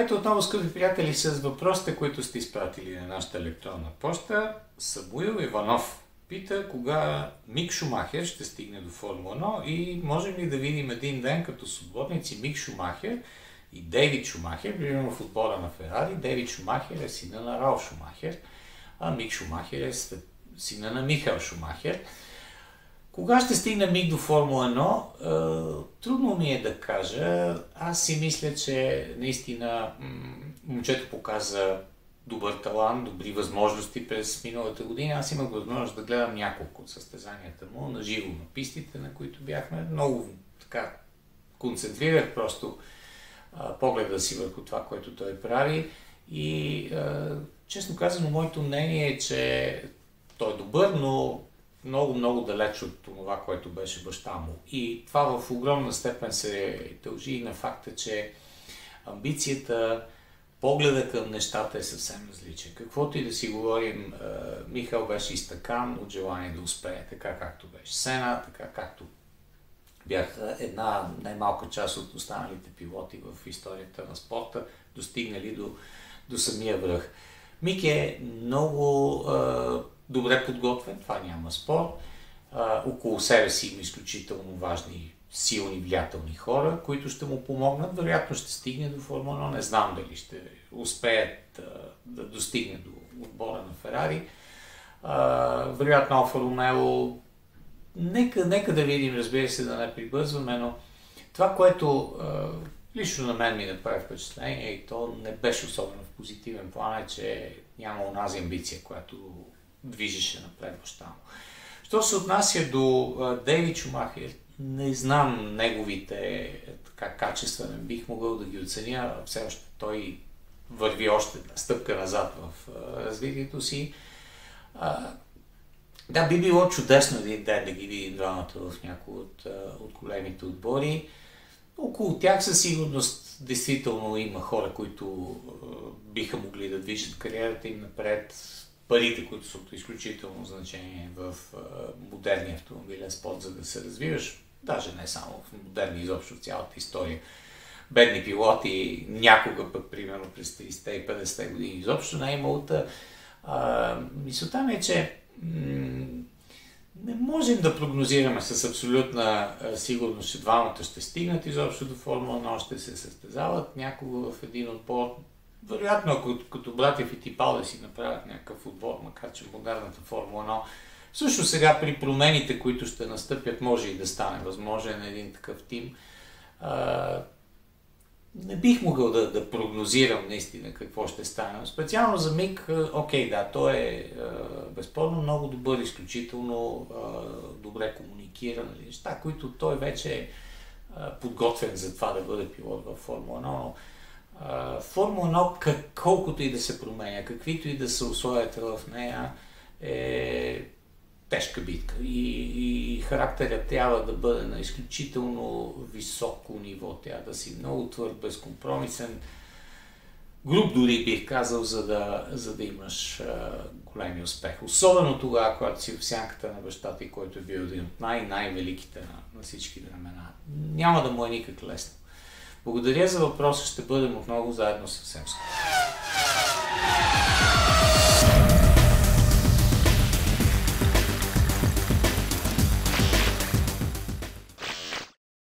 отново, скъпи приятели, с въпросите, които сте изпратили на нашата електронна почта. Самуил Иванов пита кога Мик Шумахер ще стигне до Формула 1 и можем ли да видим един ден като свободници Мик Шумахер и Дейвид Шумахер, примерно в отбора на Ферари. Дейвид Шумахер е сина на Рал Шумахер, а Мик Шумахер е сина на Михаил Шумахер. Кога ще стигне Миг до Формула 1? Е, трудно ми е да кажа. Аз си мисля, че наистина момчето показа добър талант, добри възможности през миналата година. Аз имах възможност да гледам няколко от състезанията му на живо на пистите, на които бяхме. Много така концентрирах просто а, погледа си върху това, което той прави. И а, честно казано, моето мнение е, че той е добър, но много, много далеч от това, което беше баща му. И това в огромна степен се дължи и на факта, че амбицията, погледа към нещата е съвсем различен. Каквото и да си говорим, Михал беше изтъкан от желание да успее, така както беше Сена, така както бяха една най-малка част от останалите пилоти в историята на спорта, достигнали до, до самия връх. Мик е много добре подготвен, това няма спор. А, около себе си има изключително важни, силни, влиятелни хора, които ще му помогнат. Вероятно ще стигне до Формула 1. Не знам дали ще успеят да, да достигне до отбора на Ферари. А, вероятно Алфа Ромео. Нека, нека да видим, разбира се, да не прибързваме, но това, което а, лично на мен ми направи впечатление и то не беше особено в позитивен план, е, че няма онази амбиция, която движеше напред баща му. Що се отнася до Дейвид Шумахер, не знам неговите така, качества, не бих могъл да ги оценя. Все още той върви още стъпка назад в развитието си. да, би било чудесно един ден да ги видим двамата в някои от, от големите отбори. Около тях със сигурност действително има хора, които биха могли да движат кариерата им напред парите, които са от изключително значение в модерния автомобилен спорт, за да се развиваш, даже не само в модерни, изобщо в цялата история. Бедни пилоти, някога пък, примерно през 30 и 50 години, изобщо не е имало. Мисълта ми е, че не можем да прогнозираме с абсолютна сигурност, че двамата ще стигнат изобщо до Формула, но ще се състезават някога в един отбор. Вероятно, ако като братя Фитипал да си направят някакъв отбор, макар че модерната Формула 1, също сега при промените, които ще настъпят, може и да стане възможен един такъв тим. А, не бих могъл да, да прогнозирам наистина какво ще стане. Специално за Мик, окей, да, той е безспорно много добър, изключително а, добре комуникира, нали, неща, които той вече е подготвен за това да бъде пилот в Формула 1, но Формула 1, колкото и да се променя, каквито и да са условията в нея, е тежка битка и, и характерът трябва да бъде на изключително високо ниво, трябва да си много твърд, безкомпромисен, груп дори бих казал, за да, за да имаш а, големи успех. Особено тогава, когато си в сянката на баща ти, който е бил един от най-най-великите на, на всички времена. Няма да му е никак лесно. Благодаря за въпроса. Ще бъдем отново заедно съвсем скоро.